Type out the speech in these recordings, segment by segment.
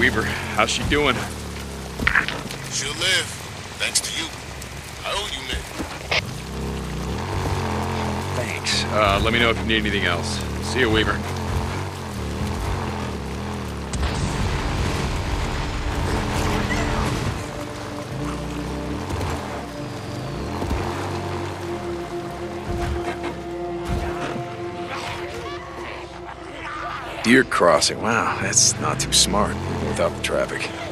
Weaver, how's she doing? She'll live, thanks to you. I owe you, man. Thanks. Uh, let me know if you need anything else. See you, Weaver. Deer crossing. Wow, that's not too smart, without the traffic.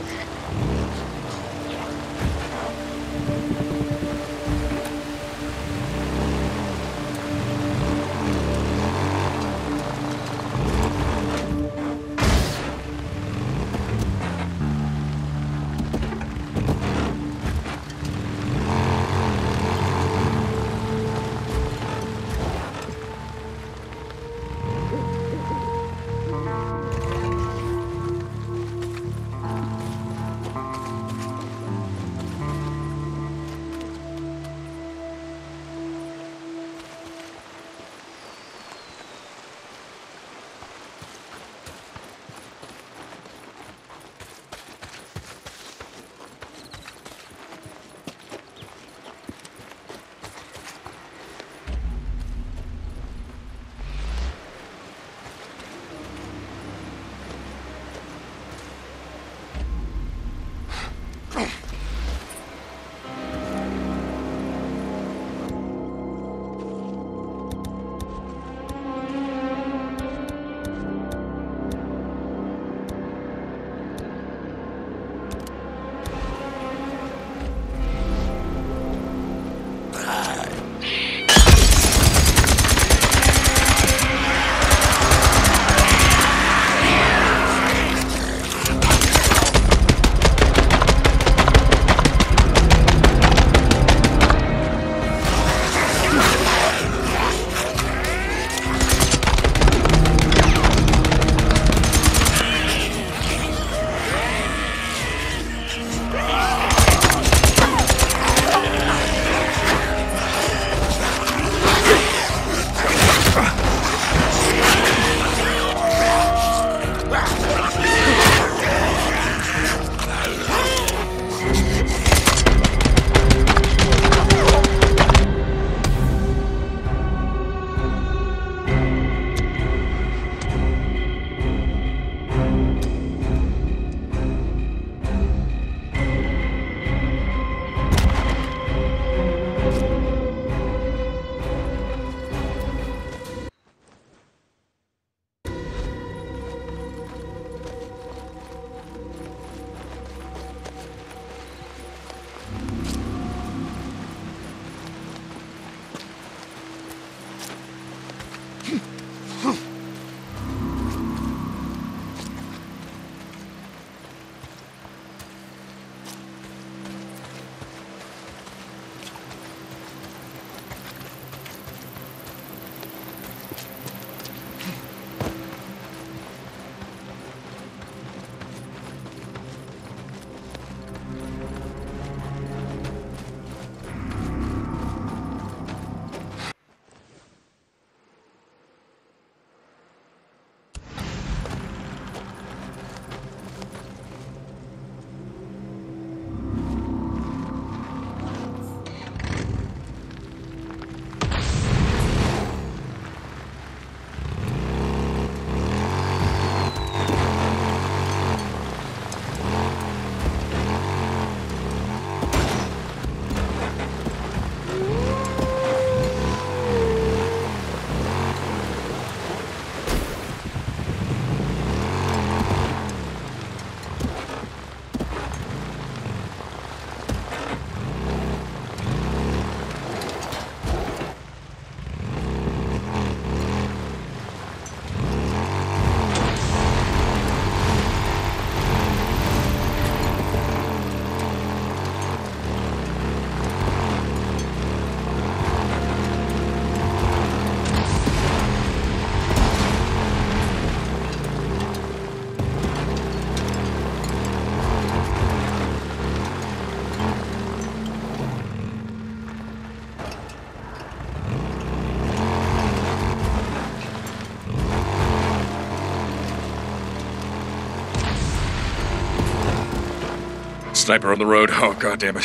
Sniper on the road. Oh, god damn it.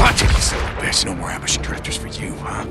Watch it. No more ambush drifters for you, huh?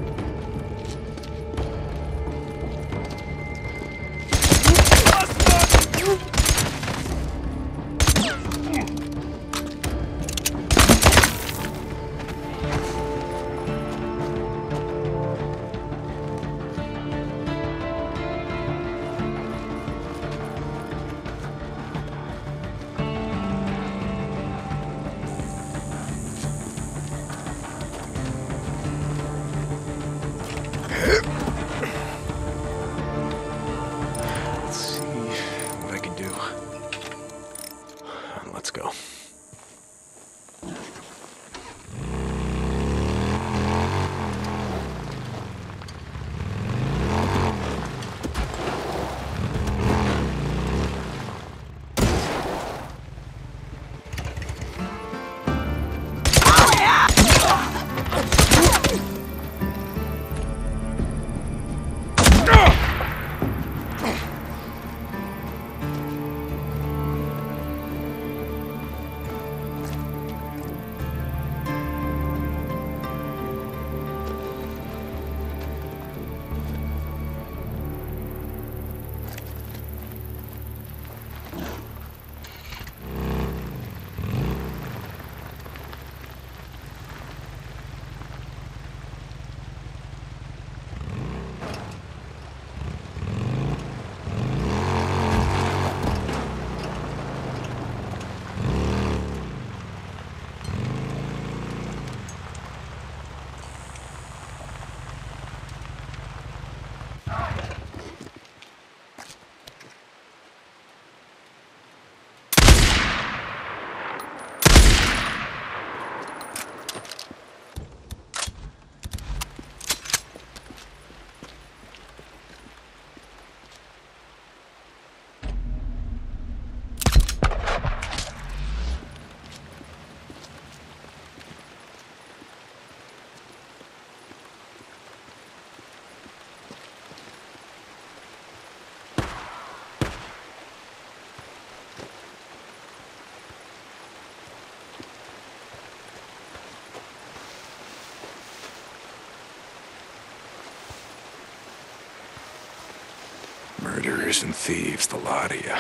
Murderers and thieves, the lot of you.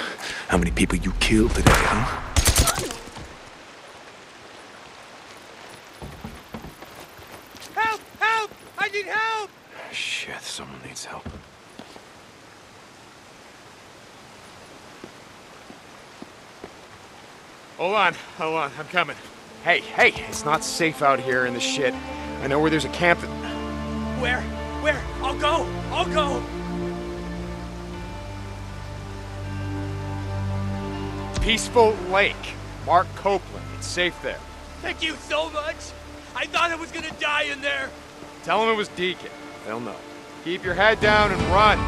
How many people you killed today, huh? Help! Help! I need help! Shit, someone needs help. Hold on, hold on, I'm coming. Hey, hey, it's not safe out here in the shit. I know where there's a camp that... Where? Where? I'll go! I'll go! Peaceful Lake. Mark Copeland. It's safe there. Thank you so much! I thought I was gonna die in there! Tell them it was Deacon. They'll know. Keep your head down and run.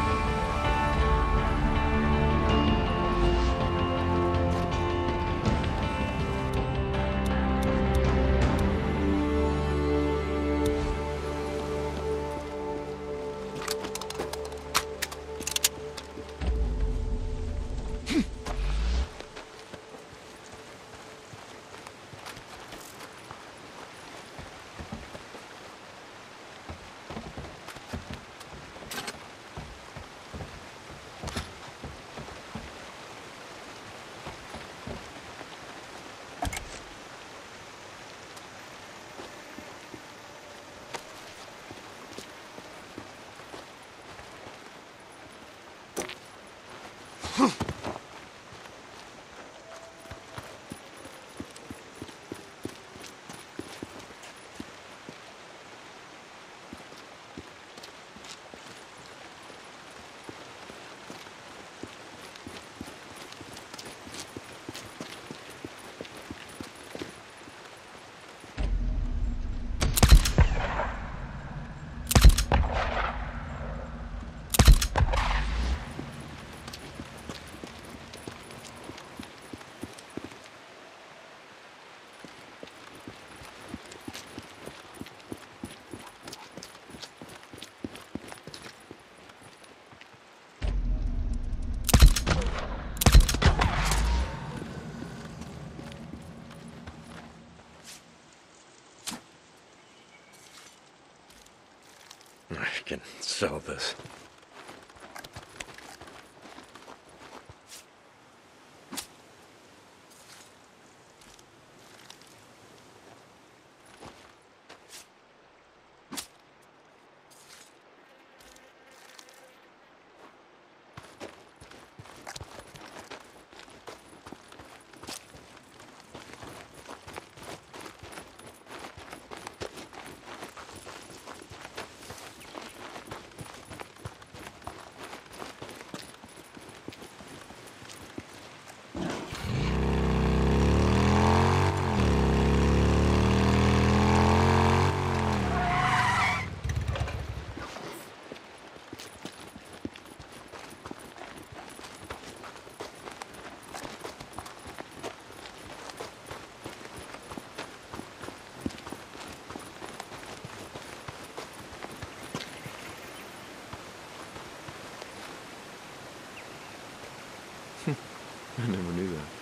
I never knew that.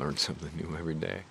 Learn something new every day.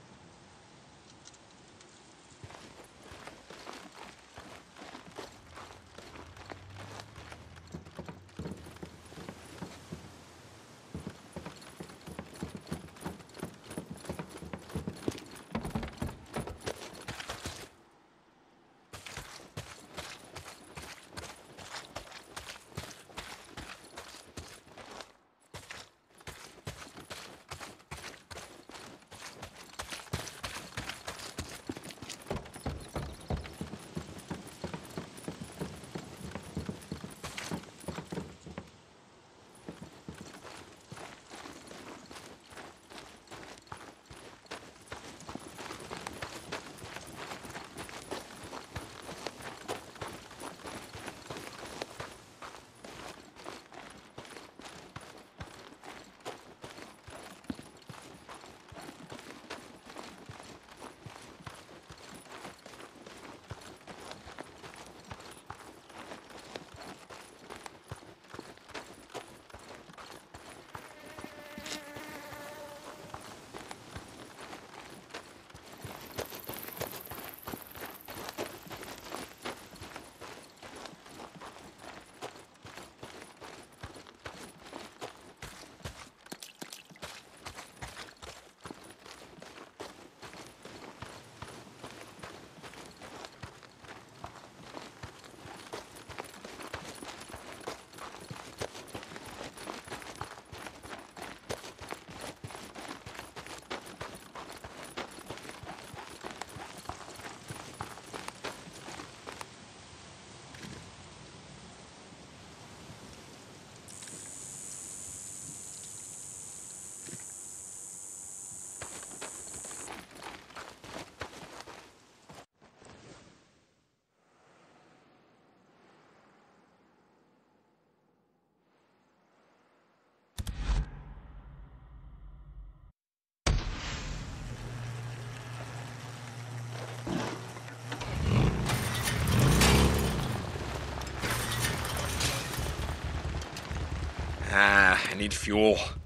Need fuel.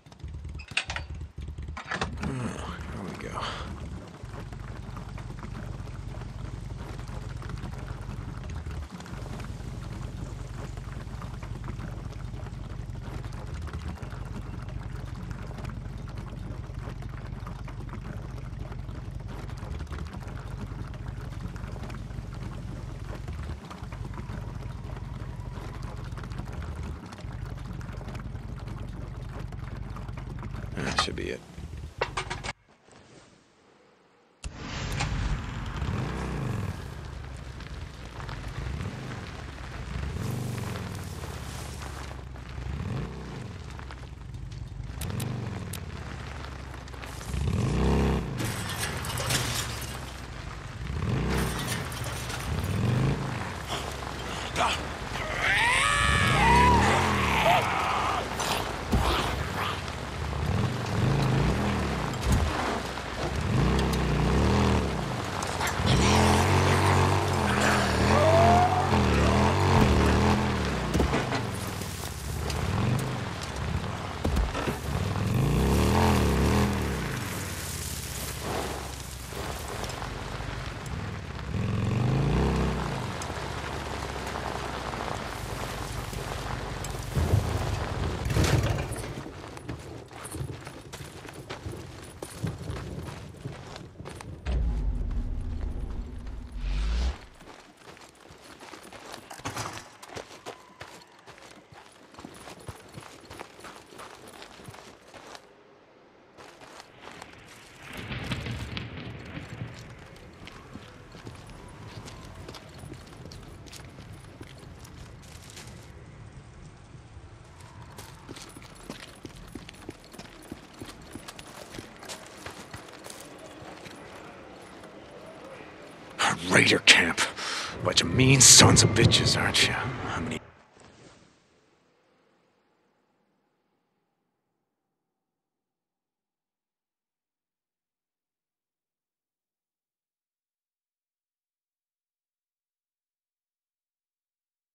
Bunch of mean sons of bitches, aren't you? How many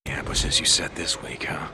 ambuses you set this week, huh?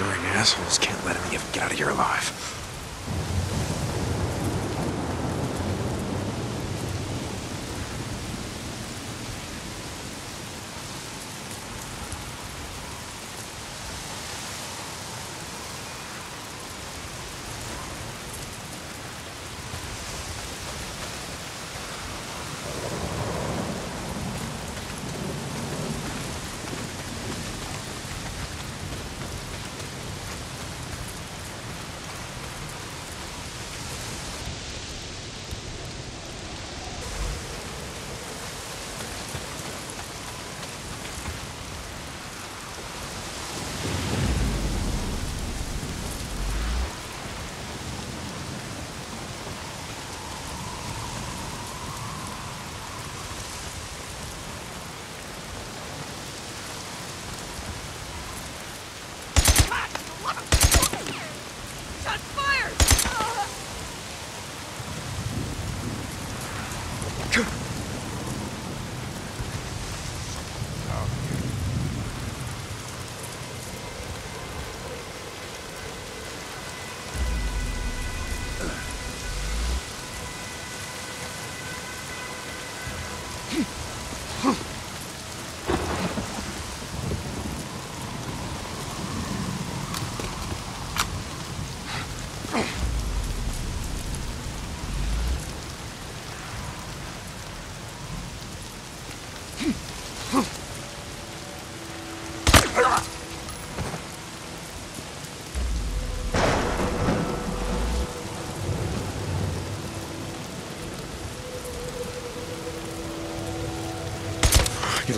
Murdering assholes can't let them get out of here alive.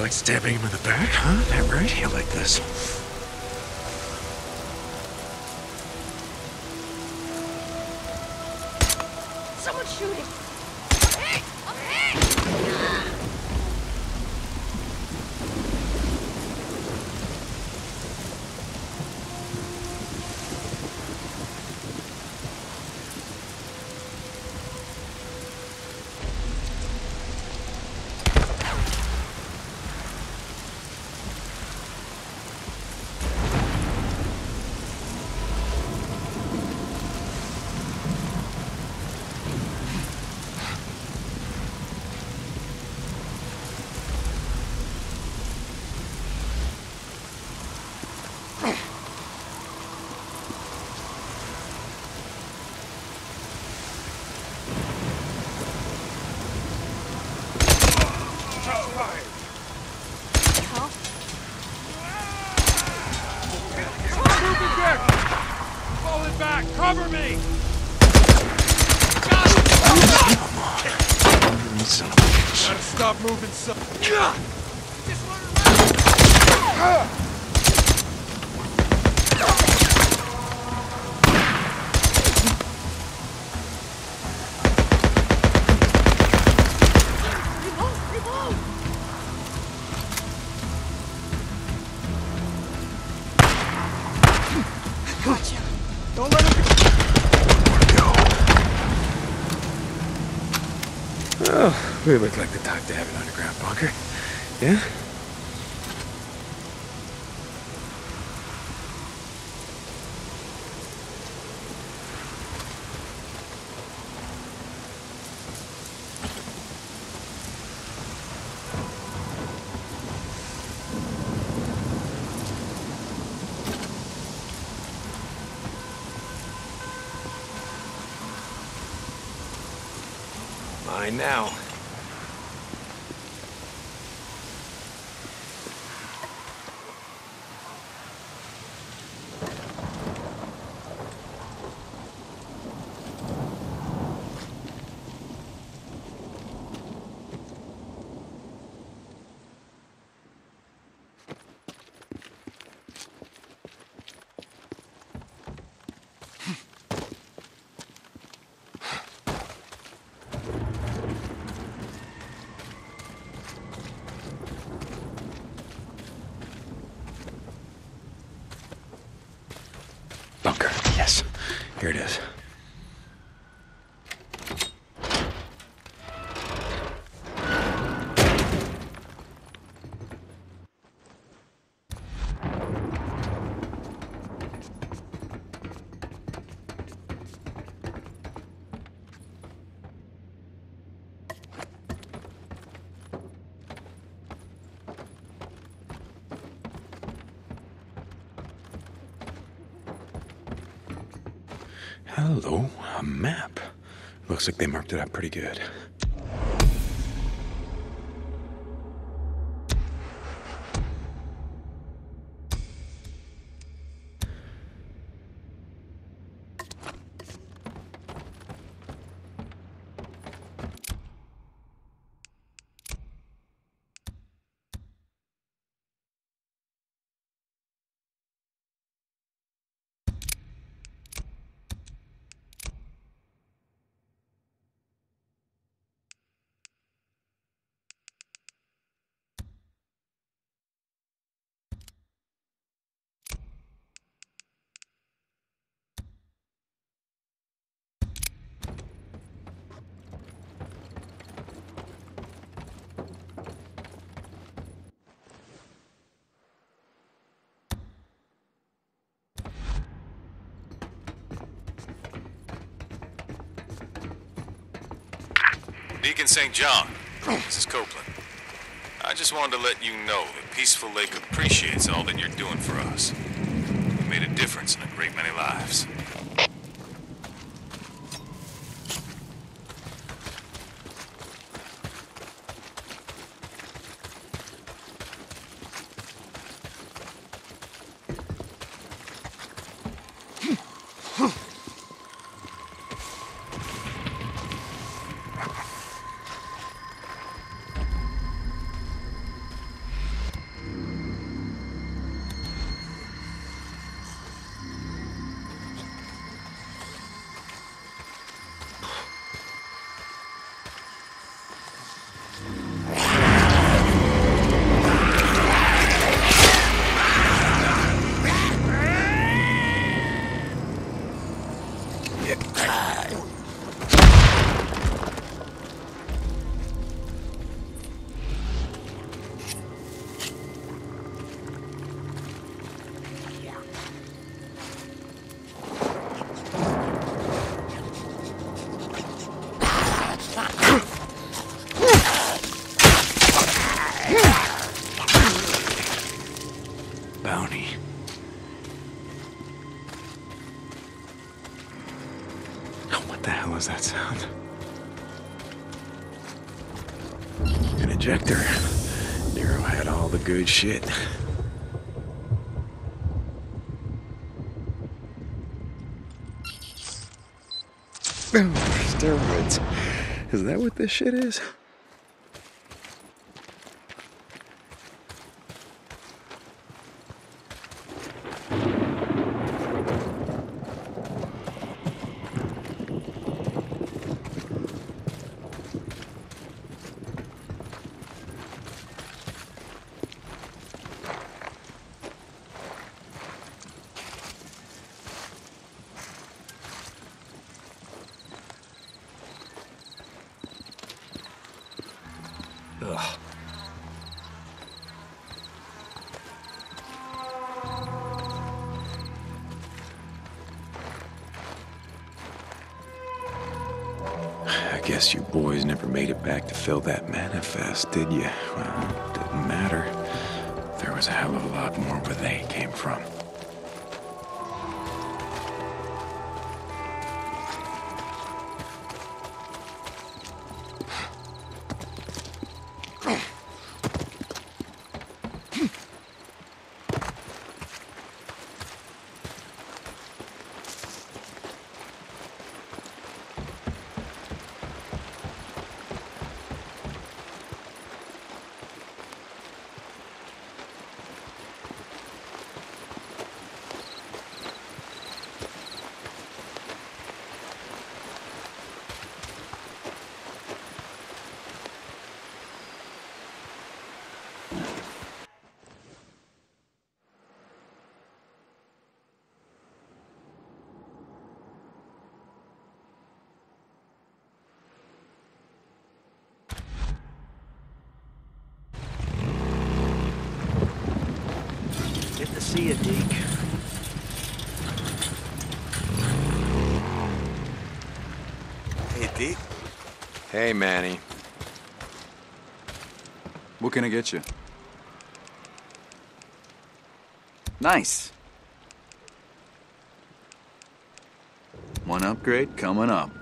Like stabbing him in the back, huh? That right? You like this? Someone shooting! I'm hit! I'm! We look like the type to have an underground bunker. Yeah? Hello, a map. Looks like they marked it up pretty good. Deacon St. John, this is Copeland. I just wanted to let you know that Peaceful Lake appreciates all that you're doing for us. You made a difference in a great many lives. Good shit. Steroids. Is that what this shit is? Fill that manifest, did you? Well, See ya, Deke. Hey, Deke. Hey, Manny. What can I get you? Nice. One upgrade coming up.